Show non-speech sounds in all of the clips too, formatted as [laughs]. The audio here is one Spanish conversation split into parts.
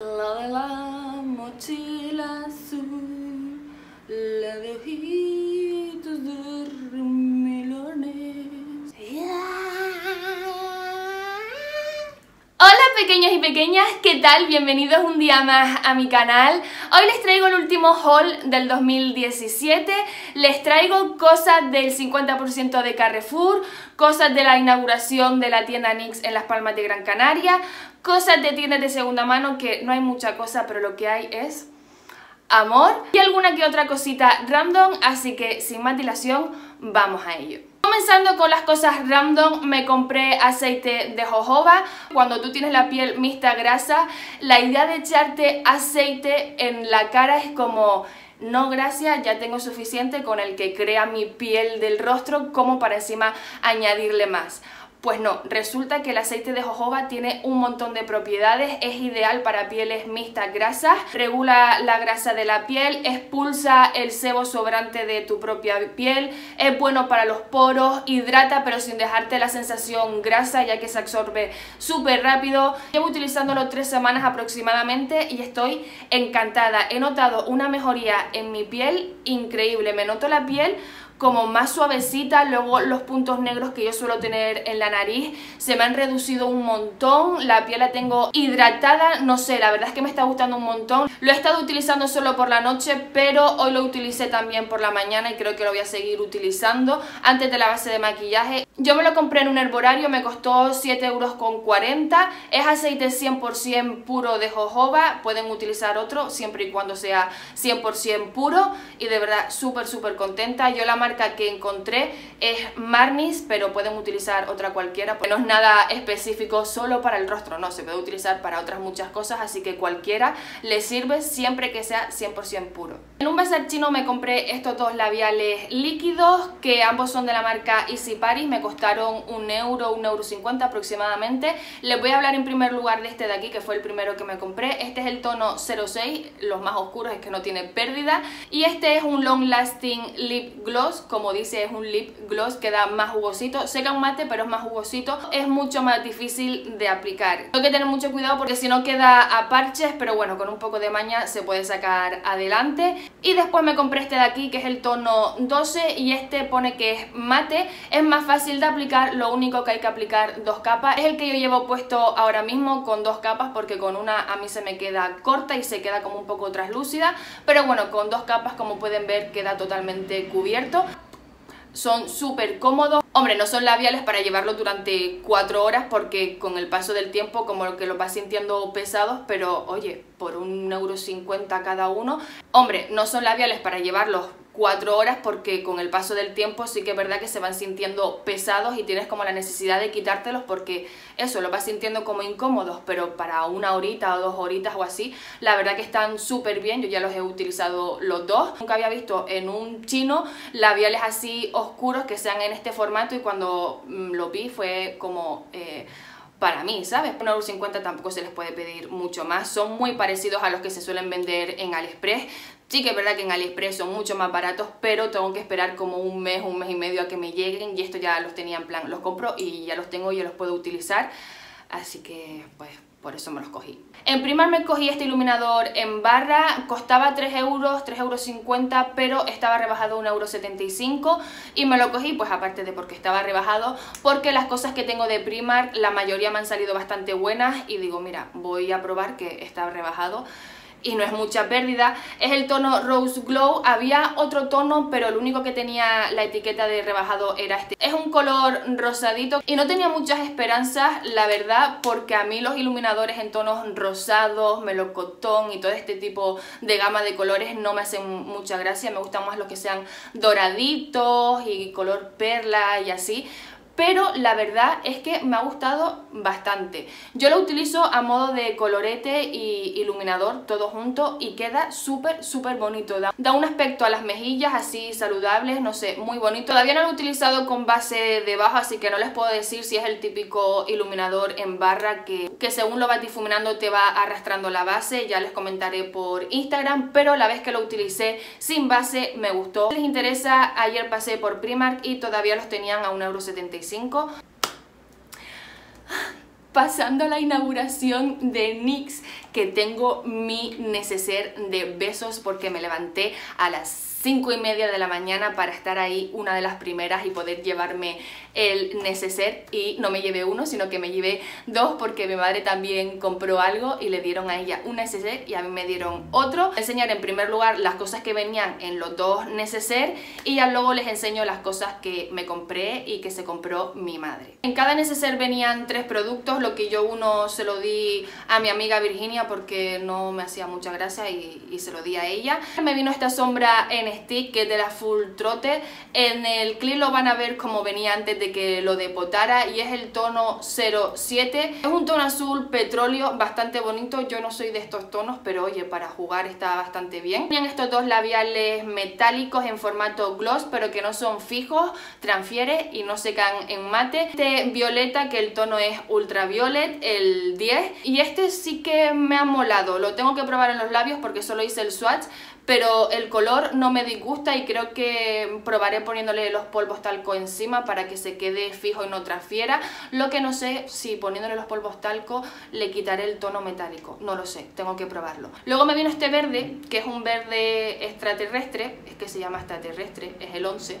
La de la mochila azul, la de ojitos pequeños y pequeñas, ¿qué tal? Bienvenidos un día más a mi canal. Hoy les traigo el último haul del 2017. Les traigo cosas del 50% de Carrefour, cosas de la inauguración de la tienda NYX en Las Palmas de Gran Canaria, cosas de tiendas de segunda mano, que no hay mucha cosa, pero lo que hay es amor y alguna que otra cosita random, así que sin más dilación, vamos a ello. Comenzando con las cosas random, me compré aceite de jojoba. Cuando tú tienes la piel mixta grasa, la idea de echarte aceite en la cara es como... No, gracias, ya tengo suficiente con el que crea mi piel del rostro como para encima añadirle más. Pues no, resulta que el aceite de jojoba tiene un montón de propiedades, es ideal para pieles mixtas grasas, regula la grasa de la piel, expulsa el sebo sobrante de tu propia piel, es bueno para los poros, hidrata pero sin dejarte la sensación grasa ya que se absorbe súper rápido. Llevo utilizándolo tres semanas aproximadamente y estoy encantada. He notado una mejoría en mi piel increíble, me noto la piel como más suavecita, luego los puntos negros que yo suelo tener en la nariz se me han reducido un montón, la piel la tengo hidratada, no sé, la verdad es que me está gustando un montón. Lo he estado utilizando solo por la noche, pero hoy lo utilicé también por la mañana y creo que lo voy a seguir utilizando antes de la base de maquillaje. Yo me lo compré en un herborario, me costó 7,40 euros, es aceite 100% puro de jojoba, pueden utilizar otro siempre y cuando sea 100% puro y de verdad súper súper contenta. Yo la que encontré es Marnis, pero pueden utilizar otra cualquiera, no es nada específico solo para el rostro, no, se puede utilizar para otras muchas cosas, así que cualquiera le sirve siempre que sea 100% puro. En un bazar chino me compré estos dos labiales líquidos, que ambos son de la marca Easy Paris, me costaron un euro, un euro 50 aproximadamente. Les voy a hablar en primer lugar de este de aquí, que fue el primero que me compré. Este es el tono 06, los más oscuros es que no tiene pérdida, y este es un Long Lasting Lip Gloss, como dice es un lip gloss que da más jugosito, seca un mate pero es más jugosito, es mucho más difícil de aplicar. Tengo que tener mucho cuidado porque si no queda a parches, pero bueno, con un poco de maña se puede sacar adelante. Y después me compré este de aquí que es el tono 12 y este pone que es mate, es más fácil de aplicar, lo único que hay que aplicar dos capas. Es el que yo llevo puesto ahora mismo con dos capas porque con una a mí se me queda corta y se queda como un poco translúcida, pero bueno, con dos capas como pueden ver queda totalmente cubierto son súper cómodos. Hombre, no son labiales para llevarlo durante cuatro horas porque con el paso del tiempo como que los vas sintiendo pesados, pero oye, por un euro cincuenta cada uno. Hombre, no son labiales para llevarlos cuatro horas porque con el paso del tiempo sí que es verdad que se van sintiendo pesados y tienes como la necesidad de quitártelos porque eso, los vas sintiendo como incómodos, pero para una horita o dos horitas o así, la verdad que están súper bien, yo ya los he utilizado los dos. Nunca había visto en un chino labiales así oscuros que sean en este formato y cuando mm, lo vi fue como... Eh, para mí, ¿sabes? cincuenta tampoco se les puede pedir mucho más, son muy parecidos a los que se suelen vender en AliExpress. Sí que es verdad que en AliExpress son mucho más baratos, pero tengo que esperar como un mes, un mes y medio a que me lleguen y esto ya los tenía en plan, los compro y ya los tengo y ya los puedo utilizar. Así que, pues, por eso me los cogí. En Primark me cogí este iluminador en barra, costaba 3 euros, 3 euros 50, pero estaba rebajado a 1 euro 75 y me lo cogí, pues aparte de porque estaba rebajado, porque las cosas que tengo de Primark, la mayoría me han salido bastante buenas y digo, mira, voy a probar que está rebajado y no es mucha pérdida. Es el tono Rose Glow. Había otro tono, pero el único que tenía la etiqueta de rebajado era este. Es un color rosadito y no tenía muchas esperanzas, la verdad, porque a mí los iluminadores en tonos rosados, melocotón y todo este tipo de gama de colores no me hacen mucha gracia. Me gustan más los que sean doraditos y color perla y así pero la verdad es que me ha gustado bastante. Yo lo utilizo a modo de colorete y iluminador todo junto y queda súper súper bonito. Da, un aspecto a las mejillas así saludables, no sé, muy bonito. Todavía no lo he utilizado con base debajo, así que no les puedo decir si es el típico iluminador en barra que, que según lo vas difuminando te va arrastrando la base. Ya les comentaré por Instagram, pero la vez que lo utilicé sin base me gustó. Si les interesa, ayer pasé por Primark y todavía los tenían a 1,75€. Pasando la inauguración de NYX que tengo mi neceser de besos porque me levanté a las 5 y media de la mañana para estar ahí una de las primeras y poder llevarme el neceser y no me llevé uno sino que me llevé dos porque mi madre también compró algo y le dieron a ella un neceser y a mí me dieron otro. Enseñar en primer lugar las cosas que venían en los dos neceser y ya luego les enseño las cosas que me compré y que se compró mi madre. En cada neceser venían tres productos, lo que yo uno se lo di a mi amiga Virginia porque no me hacía mucha gracia y, y se lo di a ella. Me vino esta sombra en stick que es de la Full Trote. En el clip lo van a ver como venía antes de que lo depotara y es el tono 07. Es un tono azul petróleo bastante bonito. Yo no soy de estos tonos, pero oye, para jugar está bastante bien. Tienen estos dos labiales metálicos en formato gloss, pero que no son fijos, transfiere y no secan en mate. Este violeta, que el tono es ultraviolet, el 10. Y este sí que me ha molado. Lo tengo que probar en los labios porque solo hice el swatch, pero el color no me disgusta y creo que probaré poniéndole los polvos talco encima para que se quede fijo y no transfiera. Lo que no sé si poniéndole los polvos talco le quitaré el tono metálico, no lo sé, tengo que probarlo. Luego me vino este verde, que es un verde extraterrestre, es que se llama extraterrestre, es el 11,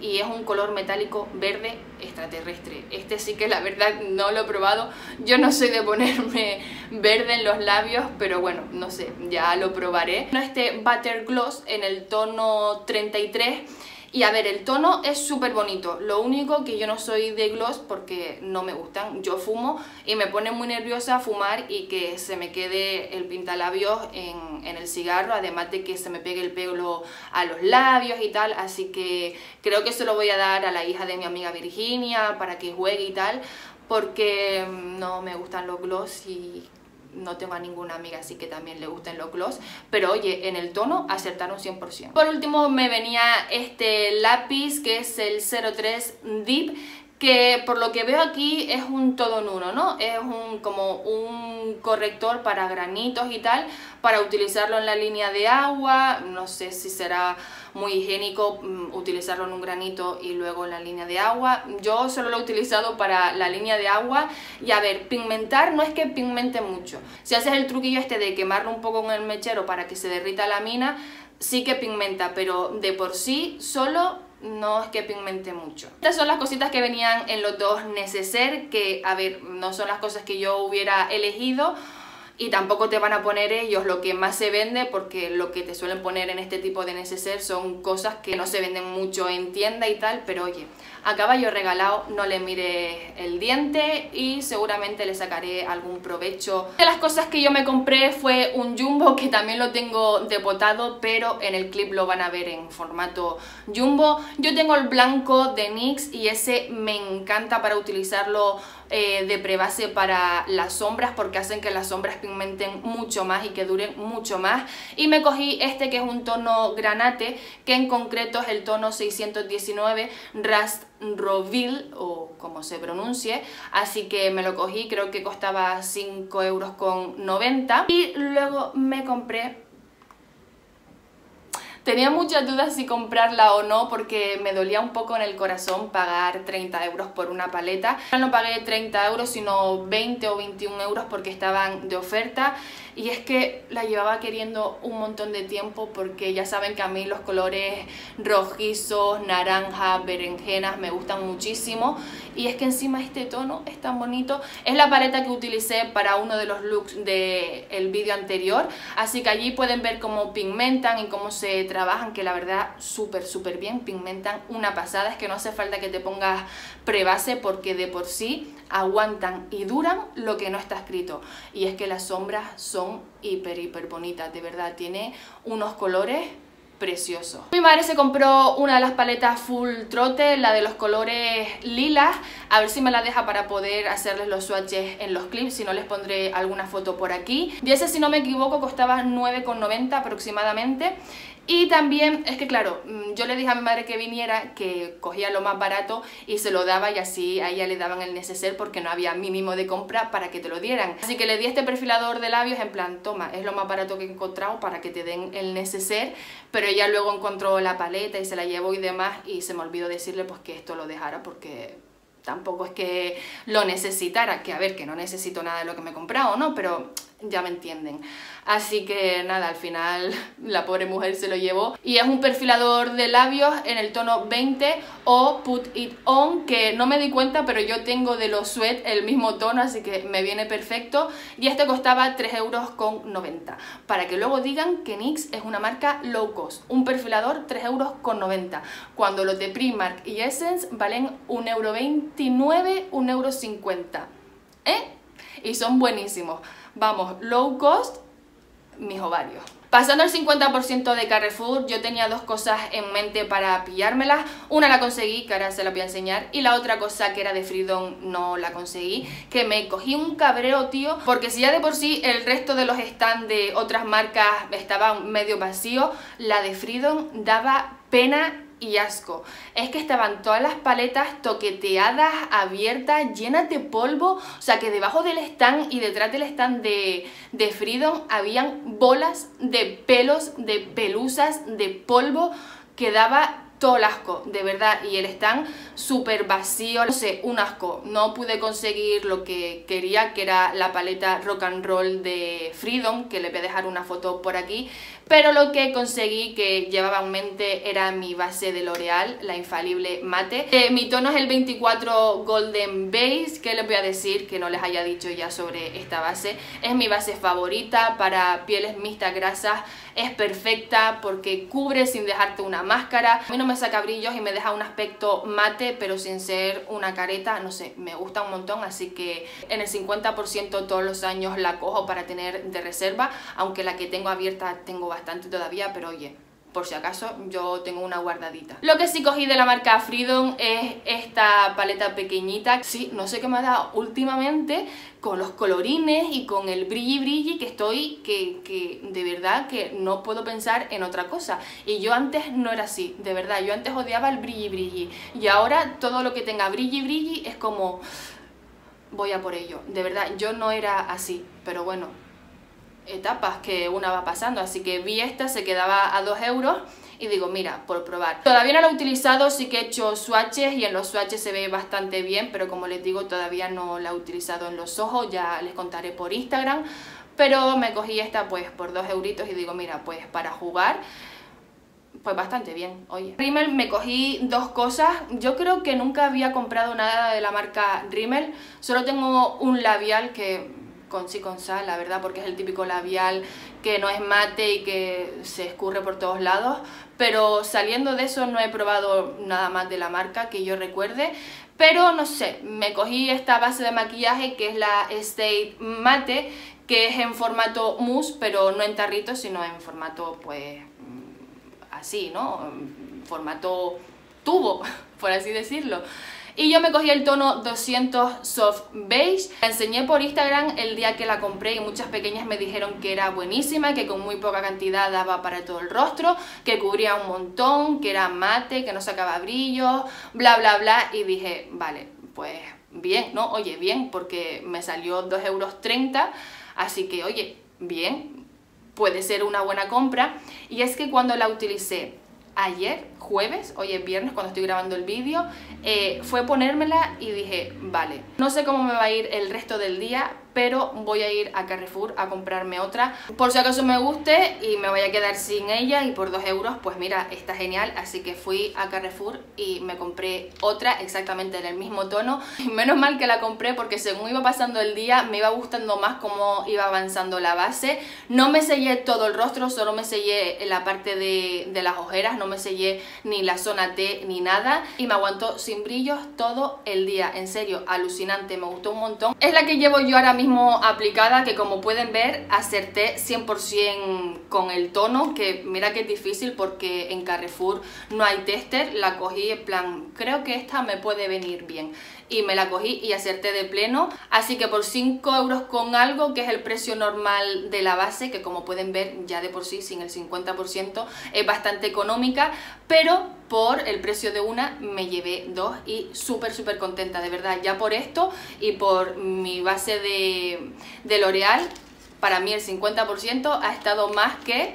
y es un color metálico verde extraterrestre. Este sí que la verdad no lo he probado. Yo no soy de ponerme [laughs] verde en los labios, pero bueno, no sé, ya lo probaré. Este Gloss en el tono 33 y a ver, el tono es súper bonito, lo único que yo no soy de gloss porque no me gustan. Yo fumo y me pone muy nerviosa fumar y que se me quede el pintalabios en, en el cigarro, además de que se me pegue el pelo a los labios y tal. Así que creo que se lo voy a dar a la hija de mi amiga Virginia para que juegue y tal, porque no me gustan los gloss y no tengo a ninguna amiga así que también le gusten los gloss, pero oye, en el tono acertaron 100%. Por último me venía este lápiz que es el 03 Deep, que por lo que veo aquí es un todo en uno, ¿no? Es un, como un corrector para granitos y tal, para utilizarlo en la línea de agua, no sé si será muy higiénico mm, utilizarlo en un granito y luego en la línea de agua. Yo solo lo he utilizado para la línea de agua y a ver, pigmentar no es que pigmente mucho. Si haces el truquillo este de quemarlo un poco con el mechero para que se derrita la mina, sí que pigmenta, pero de por sí solo no es que pigmente mucho. Estas son las cositas que venían en los dos neceser, que a ver, no son las cosas que yo hubiera elegido, y tampoco te van a poner ellos lo que más se vende porque lo que te suelen poner en este tipo de neceser son cosas que no se venden mucho en tienda y tal, pero oye, a caballo regalado no le mire el diente y seguramente le sacaré algún provecho. De las cosas que yo me compré fue un jumbo que también lo tengo depotado, pero en el clip lo van a ver en formato jumbo. Yo tengo el blanco de NYX y ese me encanta para utilizarlo eh, de prebase para las sombras porque hacen que las sombras pigmenten mucho más y que duren mucho más. Y me cogí este que es un tono granate que en concreto es el tono 619 Rust Roville o como se pronuncie. Así que me lo cogí creo que costaba 5 euros con 90 y luego me compré Tenía muchas dudas si comprarla o no porque me dolía un poco en el corazón pagar 30 euros por una paleta. No pagué 30 euros sino 20 o 21 euros porque estaban de oferta y es que la llevaba queriendo un montón de tiempo porque ya saben que a mí los colores rojizos, naranja, berenjenas me gustan muchísimo y es que encima este tono es tan bonito. Es la paleta que utilicé para uno de los looks del vídeo anterior, así que allí pueden ver cómo pigmentan y cómo se trabajan, que la verdad súper súper bien, pigmentan una pasada, es que no hace falta que te pongas prebase porque de por sí aguantan y duran lo que no está escrito y es que las sombras son hiper hiper bonitas, de verdad, tiene unos colores precioso. Mi madre se compró una de las paletas Full Trote, la de los colores lilas, a ver si me la deja para poder hacerles los swatches en los clips, si no les pondré alguna foto por aquí. Y ese, si no me equivoco, costaba 9,90 aproximadamente. Y también, es que claro, mm, yo le dije a mi madre que viniera, que cogía lo más barato y se lo daba y así a ella le daban el neceser porque no había mínimo de compra para que te lo dieran. Así que le di este perfilador de labios en plan, toma, es lo más barato que he encontrado para que te den el neceser, pero ella luego encontró la paleta y se la llevó y demás y se me olvidó decirle pues que esto lo dejara porque tampoco es que lo necesitara, que a ver, que no necesito nada de lo que me he comprado, ¿no? Pero ya me entienden. Así que nada, al final [laughs] la pobre mujer se lo llevó. Y es un perfilador de labios en el tono 20 o Put It On, que no me di cuenta, pero yo tengo de los Sweat el mismo tono, así que me viene perfecto. Y este costaba 3,90 euros. Para que luego digan que NYX es una marca low cost. Un perfilador 3,90 euros. Cuando los de Primark y Essence valen 1,29€, 1,50€. ¿Eh? Y son buenísimos. Vamos, low cost, mis ovarios. Pasando al 50% de Carrefour, yo tenía dos cosas en mente para pillármelas. Una la conseguí, que ahora se la voy a enseñar, y la otra cosa que era de Freedom no la conseguí, que me cogí un cabreo, tío, porque si ya de por sí el resto de los stands de otras marcas estaban medio vacíos, la de Freedom daba pena y asco. Es que estaban todas las paletas toqueteadas, abiertas, llenas de polvo. O sea que debajo del stand y detrás del stand de, de Freedom habían bolas de pelos, de pelusas, de polvo que daba todo el asco, de verdad, y el stand súper vacío, no sé, un asco. No pude conseguir lo que quería, que era la paleta Rock and Roll de Freedom, que le voy a dejar una foto por aquí, pero lo que conseguí que llevaba en mente era mi base de L'Oreal, la infalible mate. Eh, mi tono es el 24 Golden Base, que les voy a decir que no les haya dicho ya sobre esta base. Es mi base favorita para pieles mixtas grasas, es perfecta porque cubre sin dejarte una máscara. A mí no me saca brillos y me deja un aspecto mate, pero sin ser una careta, no sé, me gusta un montón, así que en el 50% todos los años la cojo para tener de reserva, aunque la que tengo abierta tengo bastante todavía, pero oye, por si acaso yo tengo una guardadita. Lo que sí cogí de la marca Freedom es esta paleta pequeñita. Sí, no sé qué me ha dado últimamente con los colorines y con el brilli brilli que estoy, que, que de verdad que no puedo pensar en otra cosa. Y yo antes no era así, de verdad, yo antes odiaba el brilli brilli. Y ahora todo lo que tenga brilli brilli es como... Voy a por ello, de verdad, yo no era así, pero bueno, etapas que una va pasando, así que vi esta, se quedaba a 2 euros y digo, mira, por probar. Todavía no la he utilizado, sí que he hecho swatches y en los swatches se ve bastante bien, pero como les digo, todavía no la he utilizado en los ojos, ya les contaré por Instagram, pero me cogí esta pues por 2 euritos y digo, mira, pues para jugar pues bastante bien, oye. Rimmel me cogí dos cosas, yo creo que nunca había comprado nada de la marca Rimmel, solo tengo un labial que con sí con sal, la verdad, porque es el típico labial que no es mate y que se escurre por todos lados, pero saliendo de eso no he probado nada más de la marca que yo recuerde, pero no sé, me cogí esta base de maquillaje que es la State Mate, que es en formato mousse, pero no en tarrito, sino en formato pues así, ¿no? formato tubo, [laughs] por así decirlo. Y yo me cogí el tono 200 Soft Beige. La enseñé por Instagram el día que la compré y muchas pequeñas me dijeron que era buenísima, que con muy poca cantidad daba para todo el rostro, que cubría un montón, que era mate, que no sacaba brillo, bla bla bla. Y dije, vale, pues bien, ¿no? Oye, bien, porque me salió 2,30 euros, así que oye, bien, puede ser una buena compra. Y es que cuando la utilicé ayer, jueves, hoy es viernes cuando estoy grabando el vídeo, eh, fue ponérmela y dije, vale, no sé cómo me va a ir el resto del día, pero voy a ir a Carrefour a comprarme otra. Por si acaso me guste y me voy a quedar sin ella y por 2 euros pues mira está genial. Así que fui a Carrefour y me compré otra exactamente en el mismo tono. Y [laughs] menos mal que la compré porque según iba pasando el día me iba gustando más cómo iba avanzando la base. No me sellé todo el rostro solo me sellé la parte de, de las ojeras no me sellé ni la zona T ni nada. Y me aguantó sin brillos todo el día. En serio alucinante me gustó un montón. Es la que llevo yo ahora mismo mismo aplicada que como pueden ver acerté 100% con el tono que mira que es difícil porque en Carrefour no hay tester la cogí en plan creo que esta me puede venir bien y me la cogí y acerté de pleno. Así que por 5 euros con algo que es el precio normal de la base que como pueden ver ya de por sí sin el 50% es bastante económica. Pero por el precio de una me llevé dos y súper súper contenta de verdad. Ya por esto y por mi base de, de L'Oreal para mí el 50% ha estado más que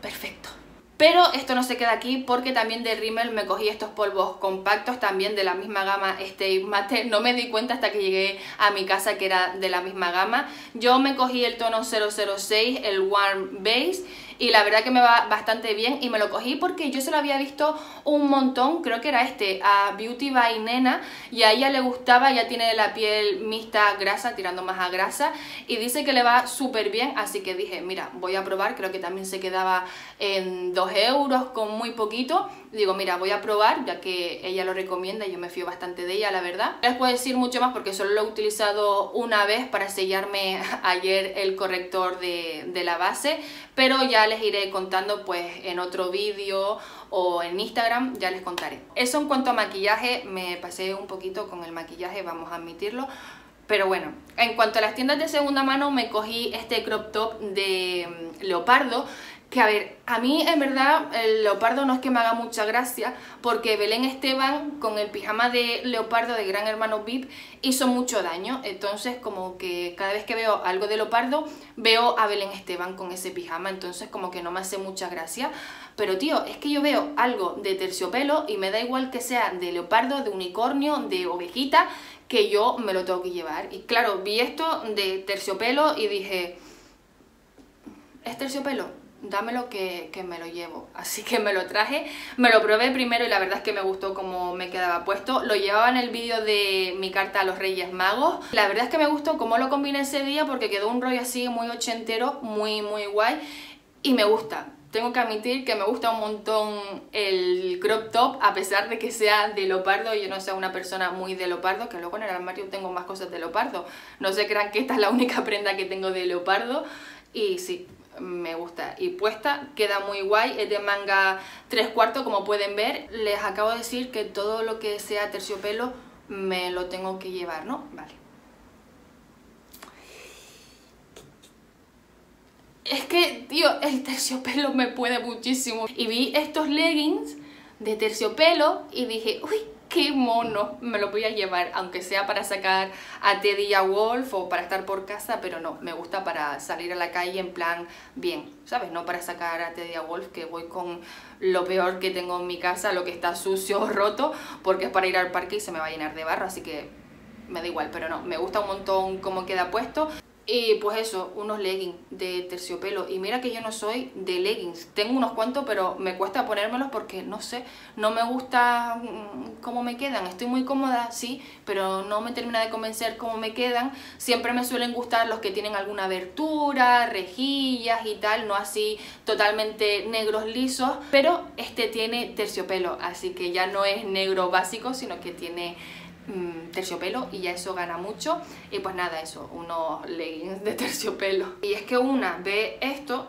perfecto Pero esto no se queda aquí porque también de Rimmel me cogí estos polvos compactos también de la misma gama Stay Mate. No me di cuenta hasta que llegué a mi casa que era de la misma gama. Yo me cogí el tono 006, el Warm Base y la verdad que me va bastante bien y me lo cogí porque yo se lo había visto un montón, creo que era este, a Beauty by Nena y a ella le gustaba, ya tiene la piel mixta grasa, tirando más a grasa y dice que le va súper bien, así que dije, mira, voy a probar, creo que también se quedaba en 2 euros con muy poquito, digo, mira, voy a probar ya que ella lo recomienda y yo me fío bastante de ella, la verdad. No les puedo decir mucho más porque solo lo he utilizado una vez para sellarme [laughs] ayer el corrector de, de la base, pero ya les iré contando pues en otro vídeo o en Instagram, ya les contaré. Eso en cuanto a maquillaje, me pasé un poquito con el maquillaje, vamos a admitirlo, pero bueno, en cuanto a las tiendas de segunda mano me cogí este crop top de mm, leopardo que a ver, a mí en verdad el leopardo no es que me haga mucha gracia porque Belén Esteban con el pijama de leopardo de Gran Hermano VIP hizo mucho daño, entonces como que cada vez que veo algo de leopardo veo a Belén Esteban con ese pijama, entonces como que no me hace mucha gracia, pero tío, es que yo veo algo de terciopelo y me da igual que sea de leopardo, de unicornio, de ovejita, que yo me lo tengo que llevar. Y claro, vi esto de terciopelo y dije, ¿es terciopelo? Dámelo que, que me lo llevo. Así que me lo traje, me lo probé primero y la verdad es que me gustó cómo me quedaba puesto. Lo llevaba en el vídeo de mi carta a los Reyes Magos. La verdad es que me gustó cómo lo combiné ese día porque quedó un rollo así muy ochentero, muy muy guay y me gusta. Tengo que admitir que me gusta un montón el crop top, a pesar de que sea de leopardo y yo no sea una persona muy de leopardo, que luego en el armario tengo más cosas de leopardo. No se crean que esta es la única [laughs] prenda que tengo de leopardo. Y sí, me gusta. Y puesta queda muy guay, es de manga tres cuartos como pueden ver. Les acabo de decir que todo lo que sea terciopelo me lo tengo que llevar, ¿no? Vale. Es que, tío, el terciopelo me puede muchísimo. Y vi estos leggings de terciopelo y dije, uy, qué mono, me lo voy a llevar, aunque sea para sacar a Teddy a Wolf o para estar por casa, pero no, me gusta para salir a la calle en plan bien, ¿sabes? No para sacar a Teddy a Wolf, que voy con lo peor que tengo en mi casa, lo que está sucio o roto, porque es para ir al parque y se me va a llenar de barro, así que me da igual, pero no, me gusta un montón cómo queda puesto. Y pues eso, unos leggings de terciopelo. Y mira que yo no soy de leggings. Tengo unos cuantos, pero me cuesta ponérmelos porque, no sé, no me gusta mm, cómo me quedan. Estoy muy cómoda, sí, pero no me termina de convencer cómo me quedan. Siempre me suelen gustar los que tienen alguna abertura, rejillas y tal, no así totalmente negros lisos. Pero este tiene terciopelo, así que ya no es negro básico, sino que tiene Mm, terciopelo y ya eso gana mucho. Y pues nada eso unos leggings de [laughs] terciopelo. Y es que una ve esto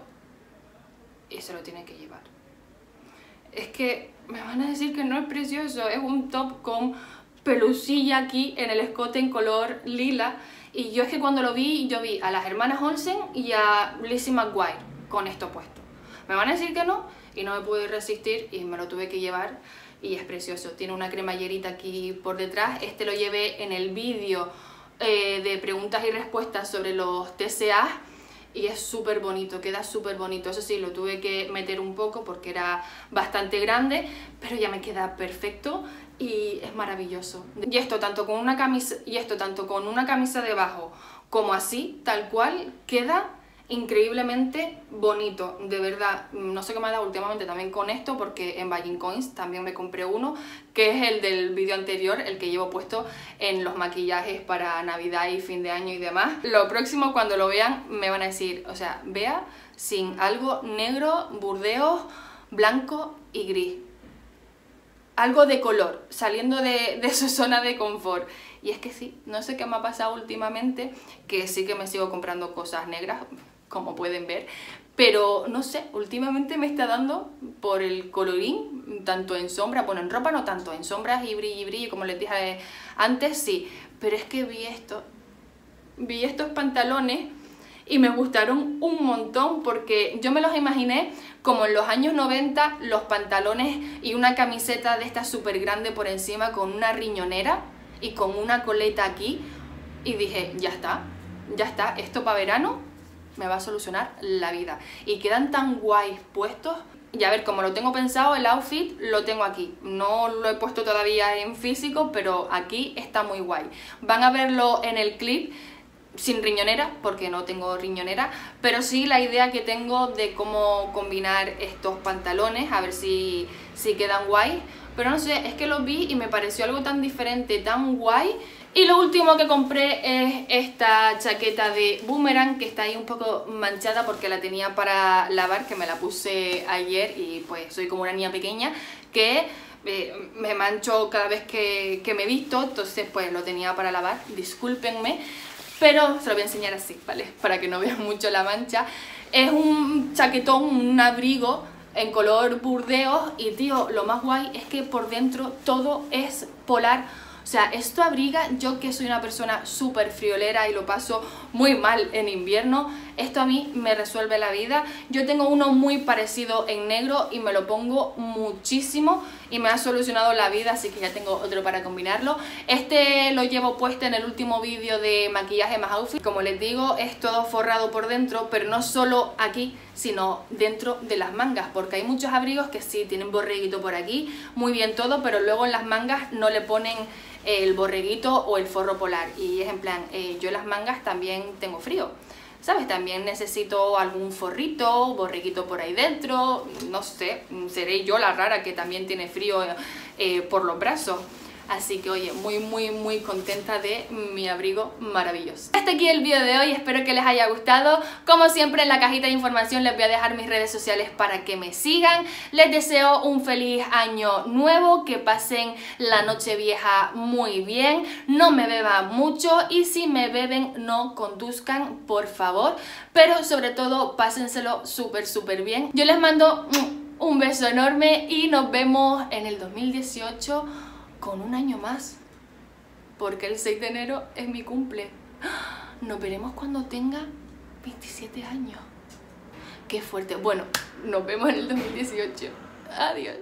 y se lo tiene que llevar. Es que me van a decir que no es precioso es un top con pelusilla aquí en el escote en color lila. Y yo es que cuando lo vi yo vi a las hermanas Olsen y a Lizzie McGuire con esto puesto. Me van a decir que no y no me pude resistir y me lo tuve que llevar y es precioso. Tiene una cremallerita aquí por detrás. Este lo llevé en el vídeo eh, de preguntas y respuestas sobre los TCA y es súper bonito, queda súper bonito. Eso sí, lo tuve que meter un poco porque era bastante grande, pero ya me queda perfecto y es maravilloso. Y esto tanto con una camisa, y esto tanto con una camisa debajo como así, tal cual, queda increíblemente bonito, de verdad, no sé qué me ha dado últimamente también con esto porque en Buying Coins también me compré uno que es el del vídeo anterior, el que llevo puesto en los maquillajes para Navidad y fin de año y demás. Lo próximo cuando lo vean me van a decir, o sea, vea sin algo negro, burdeos, blanco y gris. Algo de color, saliendo de, de su zona de confort. Y es que sí, no sé qué me ha pasado últimamente, que sí que me sigo comprando cosas negras, como pueden ver. Pero no sé, últimamente me está dando por el colorín, tanto en sombra, bueno, en ropa no tanto, en sombras y brillo y brillo, como les dije antes, sí. Pero es que vi esto, vi estos pantalones y me gustaron un montón porque yo me los imaginé como en los años 90 los pantalones y una camiseta de esta súper grande por encima con una riñonera y con una coleta aquí y dije, ya está, ya está, esto para verano me va a solucionar la vida. Y quedan tan guays puestos. Y a ver, como lo tengo pensado, el outfit lo tengo aquí. No lo he puesto todavía en físico, pero aquí está muy guay. Van a verlo en el clip sin riñonera, porque no tengo riñonera, pero sí la idea que tengo de cómo combinar estos pantalones, a ver si, si quedan guay. Pero no sé, es que lo vi y me pareció algo tan diferente, tan guay. Y lo último que compré es esta chaqueta de Boomerang, que está ahí un poco manchada porque la tenía para lavar, que me la puse ayer y pues soy como una niña pequeña, que eh, me mancho cada vez que, que me visto, entonces pues lo tenía para lavar, discúlpenme pero se lo voy a enseñar así, ¿vale? Para que no vean mucho la mancha. Es un chaquetón, un abrigo en color burdeos y tío, lo más guay es que por dentro todo es polar o sea, esto abriga, yo que soy una persona súper friolera y lo paso muy mal en invierno, esto a mí me resuelve la vida. Yo tengo uno muy parecido en negro y me lo pongo muchísimo y me ha solucionado la vida, así que ya tengo otro para combinarlo. Este lo llevo puesto en el último vídeo de maquillaje más outfit. Como les digo, es todo forrado por dentro, pero no solo aquí, sino dentro de las mangas, porque hay muchos abrigos que sí tienen borreguito por aquí, muy bien todo, pero luego en las mangas no le ponen el borreguito o el forro polar. Y es en plan, eh, yo las mangas también tengo frío. ¿Sabes? También necesito algún forrito, borreguito por ahí dentro, no sé, seré yo la rara que también tiene frío eh, por los brazos. Así que oye, muy muy muy contenta de mi abrigo maravilloso. Hasta aquí el vídeo de hoy, espero que les haya gustado. Como siempre en la cajita de información les voy a dejar mis redes sociales para que me sigan. Les deseo un feliz año nuevo, que pasen la noche vieja muy bien, no me beban mucho y si me beben no conduzcan por favor, pero sobre todo pásenselo súper súper bien. Yo les mando un beso enorme y nos vemos en el 2018 con un año más, porque el 6 de enero es mi cumple. Nos veremos cuando tenga 27 años. Qué fuerte. Bueno, nos vemos en el 2018. Adiós.